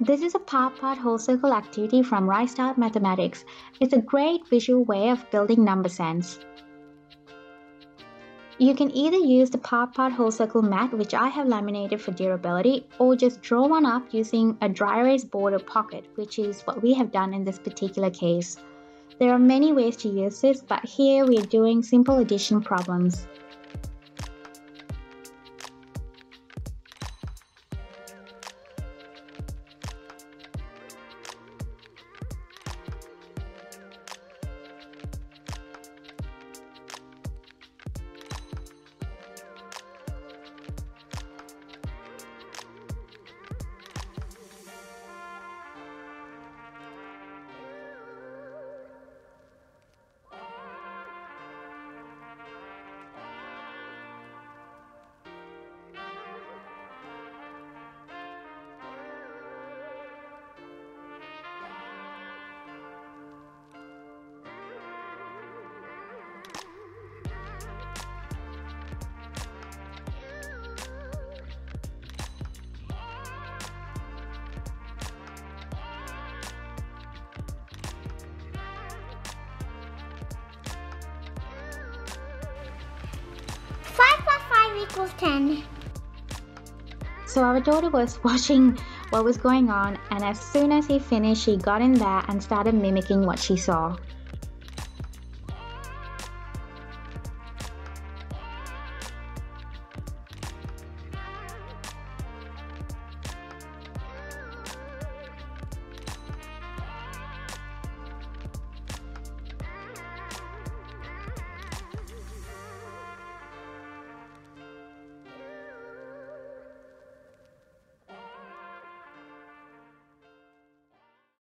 This is a part-part whole circle activity from Start Mathematics. It's a great visual way of building number sense. You can either use the part-part whole circle mat which I have laminated for durability or just draw one up using a dry erase board or pocket which is what we have done in this particular case. There are many ways to use this but here we are doing simple addition problems. Equals 10. So our daughter was watching what was going on and as soon as he finished she got in there and started mimicking what she saw.